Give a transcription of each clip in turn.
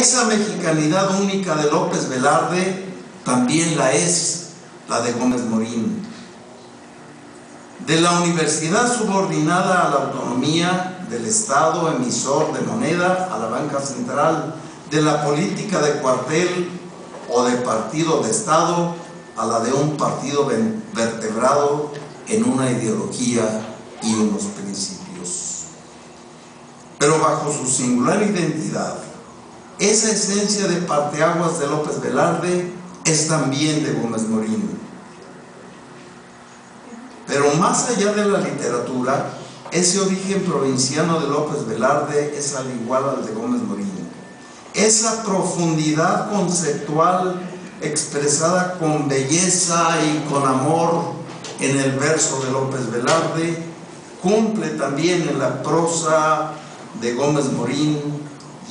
Esa mexicanidad única de López Velarde también la es la de Gómez Morín. De la universidad subordinada a la autonomía del Estado emisor de moneda a la banca central, de la política de cuartel o de partido de Estado a la de un partido vertebrado en una ideología y unos principios. Pero bajo su singular identidad, esa esencia de parteaguas de López Velarde es también de Gómez Morín. Pero más allá de la literatura, ese origen provinciano de López Velarde es al igual al de Gómez Morín. Esa profundidad conceptual expresada con belleza y con amor en el verso de López Velarde, cumple también en la prosa de Gómez Morín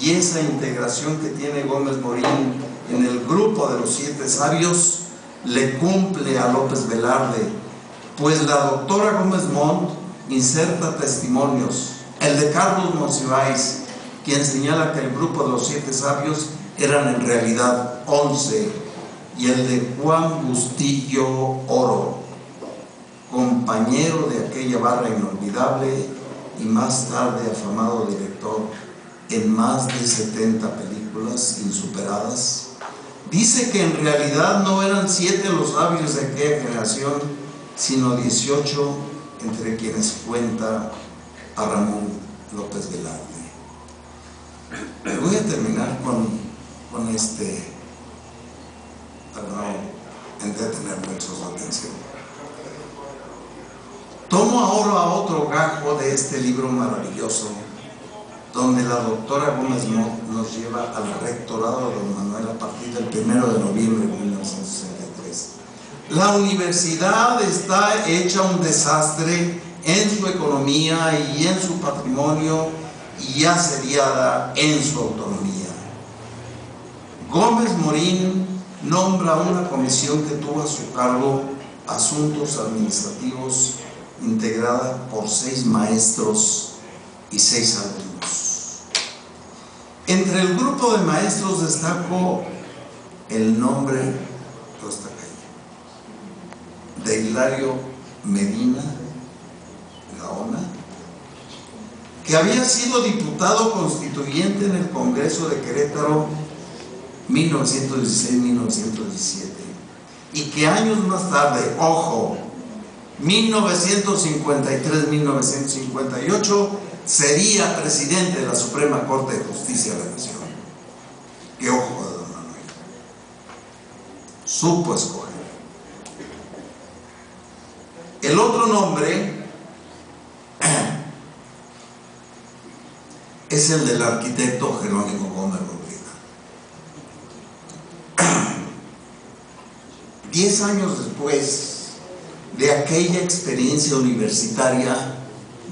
y esa integración que tiene Gómez Morín en el grupo de los siete sabios le cumple a López Velarde, pues la doctora Gómez Montt inserta testimonios, el de Carlos Monsiváis, quien señala que el grupo de los siete sabios eran en realidad once, y el de Juan Bustillo Oro, compañero de aquella barra inolvidable y más tarde afamado director en más de 70 películas insuperadas, dice que en realidad no eran siete los sabios de aquella generación, sino 18 entre quienes cuenta a Ramón López Velarde. Voy a terminar con, con este, para no entretener mucho su atención. Tomo ahora otro gajo de este libro maravilloso donde la doctora Gómez nos lleva al rectorado de Don Manuel a partir del 1 de noviembre de 1963. La universidad está hecha un desastre en su economía y en su patrimonio y asediada en su autonomía. Gómez Morín nombra una comisión que tuvo a su cargo asuntos administrativos integrada por seis maestros y seis alumnos. Entre el grupo de maestros destaco el nombre de Hilario Medina Gaona, que había sido diputado constituyente en el Congreso de Querétaro 1916-1917 y que años más tarde, ojo, 1953-1958, sería presidente de la Suprema Corte de Justicia de la Nación. Qué ojo de don Manuel. Supo escoger. El otro nombre es el del arquitecto Jerónimo Gómez Rodríguez. Diez años después de aquella experiencia universitaria,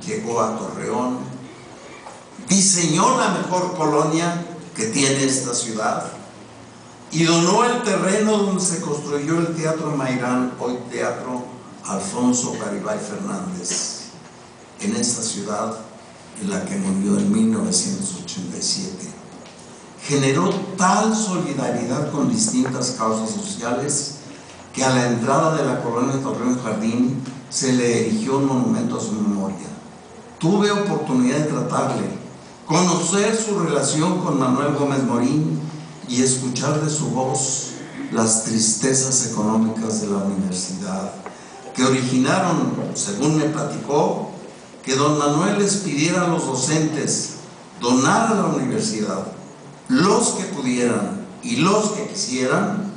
llegó a Torreón, diseñó la mejor colonia que tiene esta ciudad y donó el terreno donde se construyó el Teatro Mairán, hoy Teatro Alfonso Garibay Fernández, en esta ciudad en la que murió en 1987. Generó tal solidaridad con distintas causas sociales que a la entrada de la colonia Torreón Jardín se le erigió un monumento a su memoria. Tuve oportunidad de tratarle, conocer su relación con Manuel Gómez Morín y escuchar de su voz las tristezas económicas de la universidad, que originaron, según me platicó, que don Manuel les pidiera a los docentes donar a la universidad los que pudieran y los que quisieran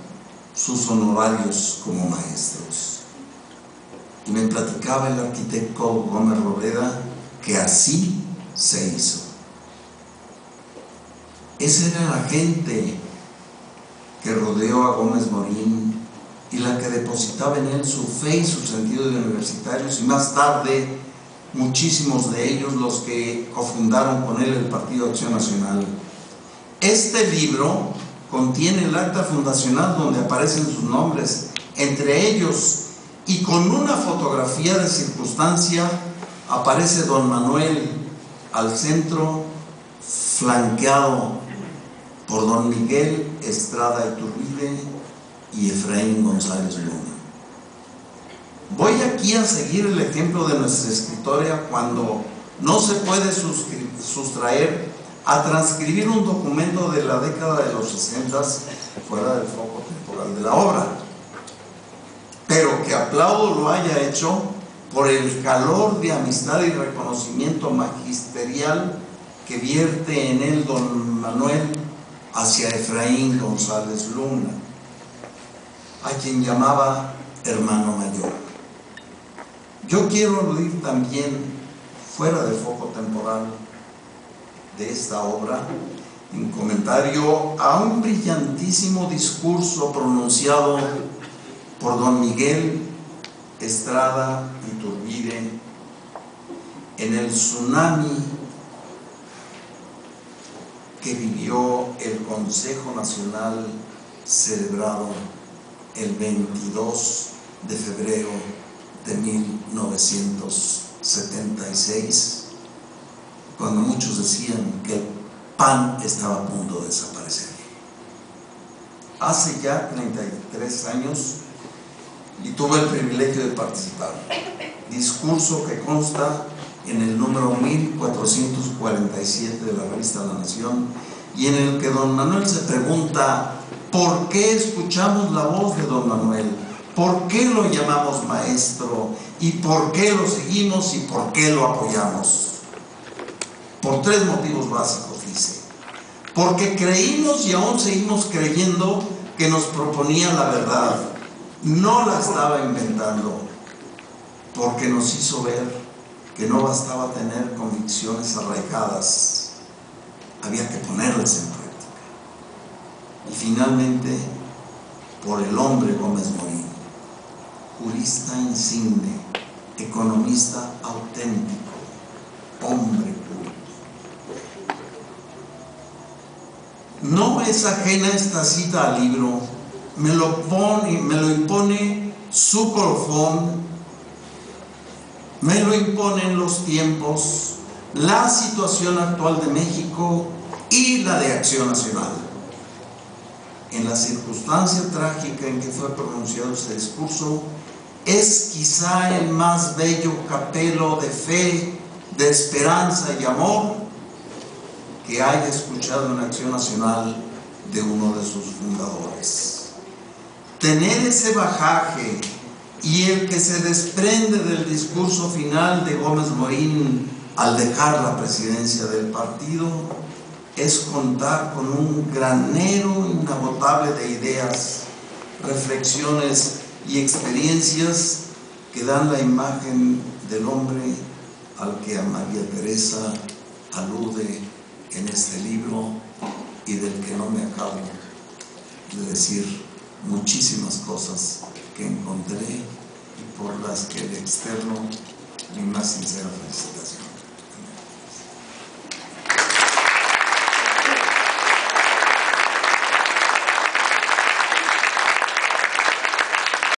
sus honorarios como maestros. Y me platicaba el arquitecto Gómez Robeda que así se hizo. Esa era la gente que rodeó a Gómez Morín y la que depositaba en él su fe y su sentido de universitarios y más tarde muchísimos de ellos los que cofundaron con él el Partido Acción Nacional. Este libro contiene el acta fundacional donde aparecen sus nombres, entre ellos, y con una fotografía de circunstancia aparece don Manuel al centro, flanqueado por don Miguel Estrada Iturbide y Efraín González Luna. Voy aquí a seguir el ejemplo de nuestra escritoria cuando no se puede sustraer a transcribir un documento de la década de los 60 fuera del foco temporal de la obra. Pero que aplaudo lo haya hecho por el calor de amistad y reconocimiento magisterial que vierte en él don Manuel hacia Efraín González Luna, a quien llamaba hermano mayor. Yo quiero aludir también, fuera de foco temporal, de esta obra, en comentario a un brillantísimo discurso pronunciado por don Miguel Estrada Iturbide en el tsunami que vivió el Consejo Nacional celebrado el 22 de febrero de 1976, cuando muchos decían que el PAN estaba a punto de desaparecer. Hace ya 33 años y tuve el privilegio de participar. Discurso que consta en el número 1447 de la revista La Nación y en el que don Manuel se pregunta, ¿por qué escuchamos la voz de don Manuel? ¿Por qué lo llamamos maestro? ¿Y por qué lo seguimos y por qué lo apoyamos? Por tres motivos básicos, dice. Porque creímos y aún seguimos creyendo que nos proponía la verdad. No la estaba inventando. Porque nos hizo ver que no bastaba tener convicciones arraigadas, había que ponerlas en práctica. Y finalmente, por el hombre Gómez Morín, jurista insigne, economista auténtico, hombre puro. No es ajena esta cita al libro, me lo, pone, me lo impone su colofón me lo imponen los tiempos, la situación actual de México y la de Acción Nacional. En la circunstancia trágica en que fue pronunciado este discurso, es quizá el más bello capelo de fe, de esperanza y amor que haya escuchado en Acción Nacional de uno de sus fundadores. Tener ese bajaje y el que se desprende del discurso final de Gómez Morín al dejar la presidencia del partido es contar con un granero inagotable de ideas, reflexiones y experiencias que dan la imagen del hombre al que a María Teresa alude en este libro y del que no me acabo de decir muchísimas cosas que encontré y por las que el externo mi más sincera felicitación.